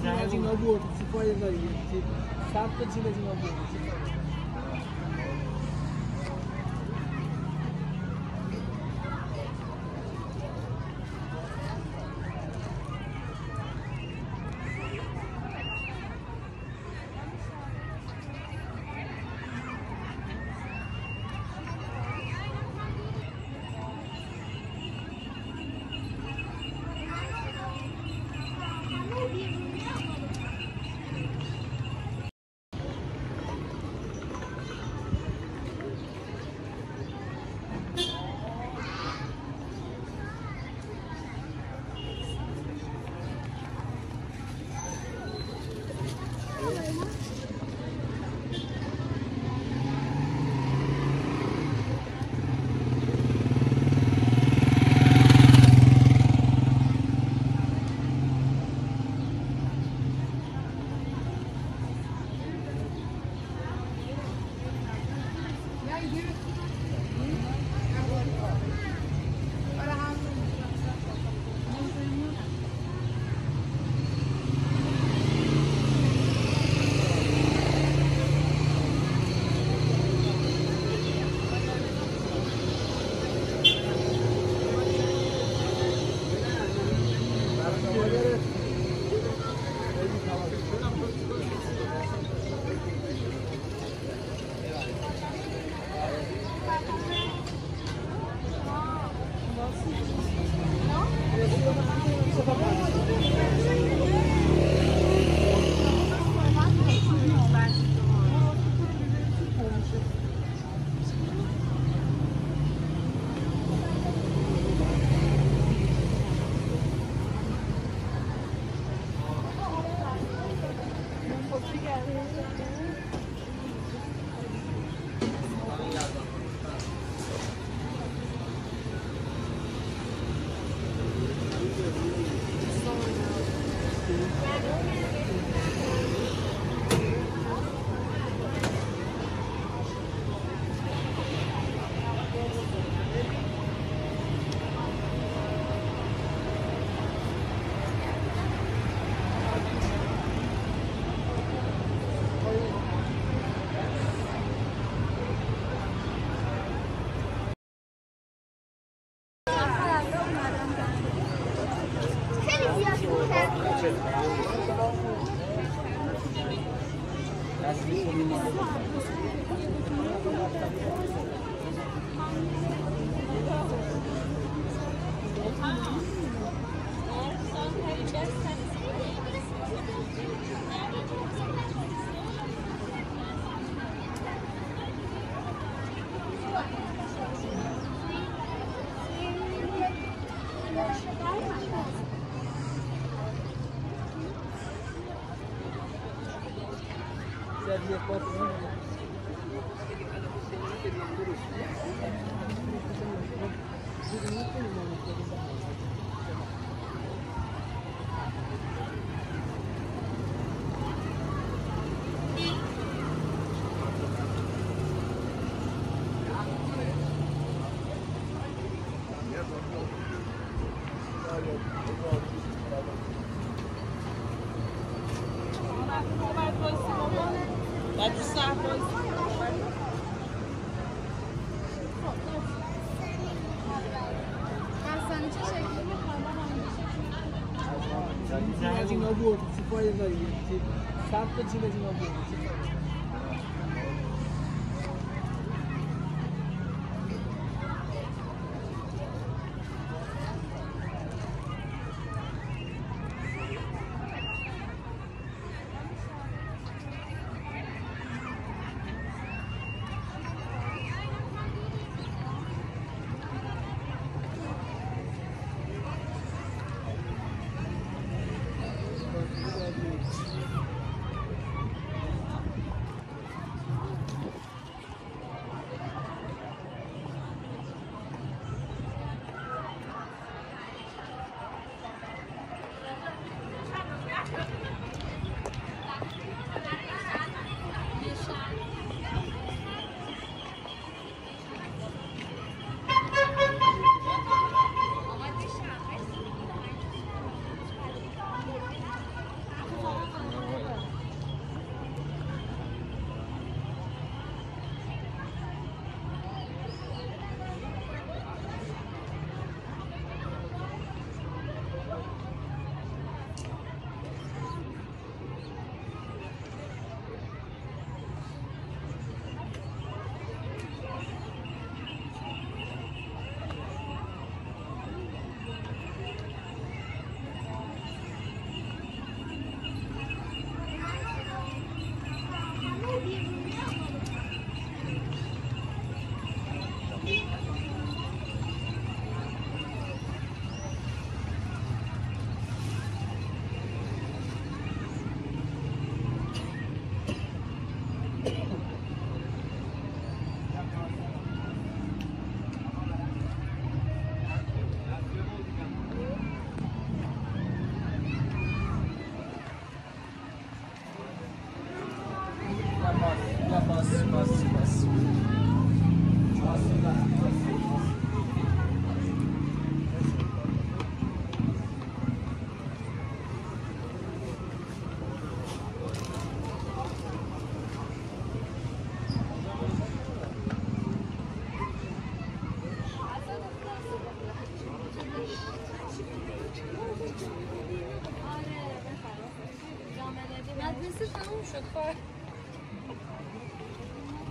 Tinha de novo outro, se for isso aí. Se sabe que tinha de novo outro. Imagine no board, super is like, stop the imagine no board. مدرسه تموم شد. کار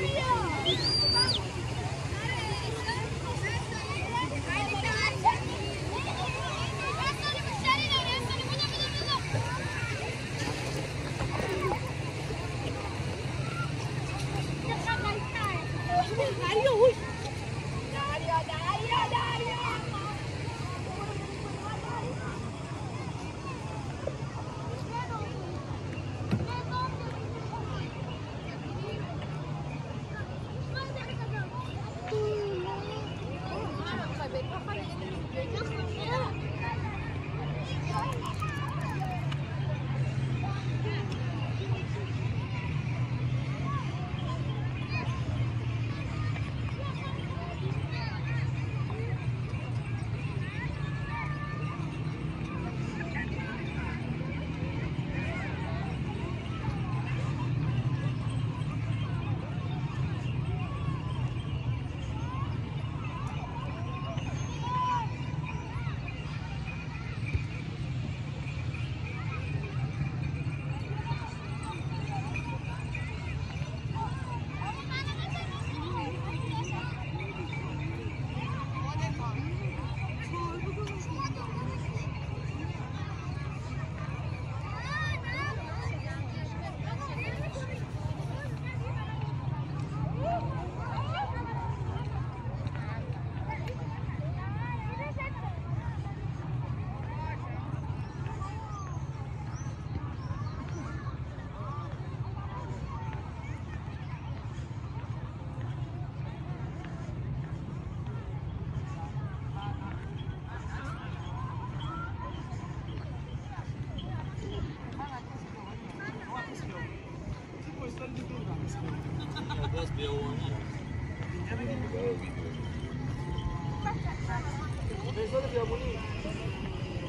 Olivia!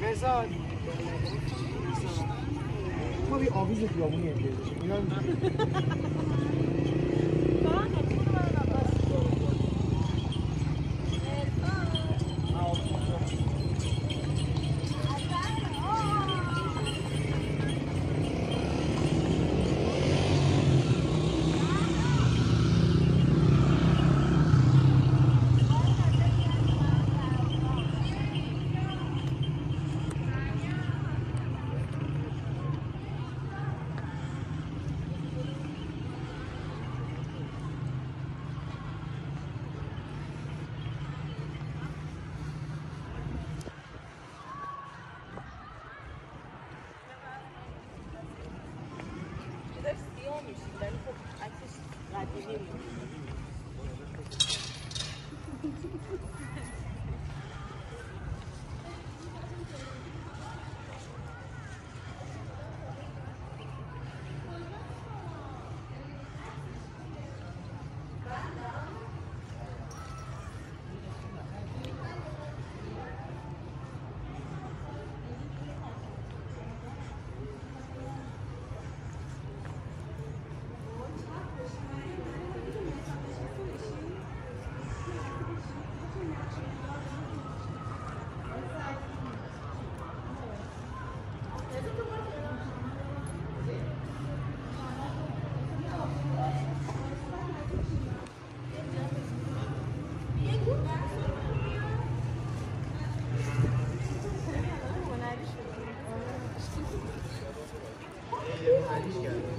مرزاد ما بی آویز بیابونی امتیازش Thank you. Hadi geldi.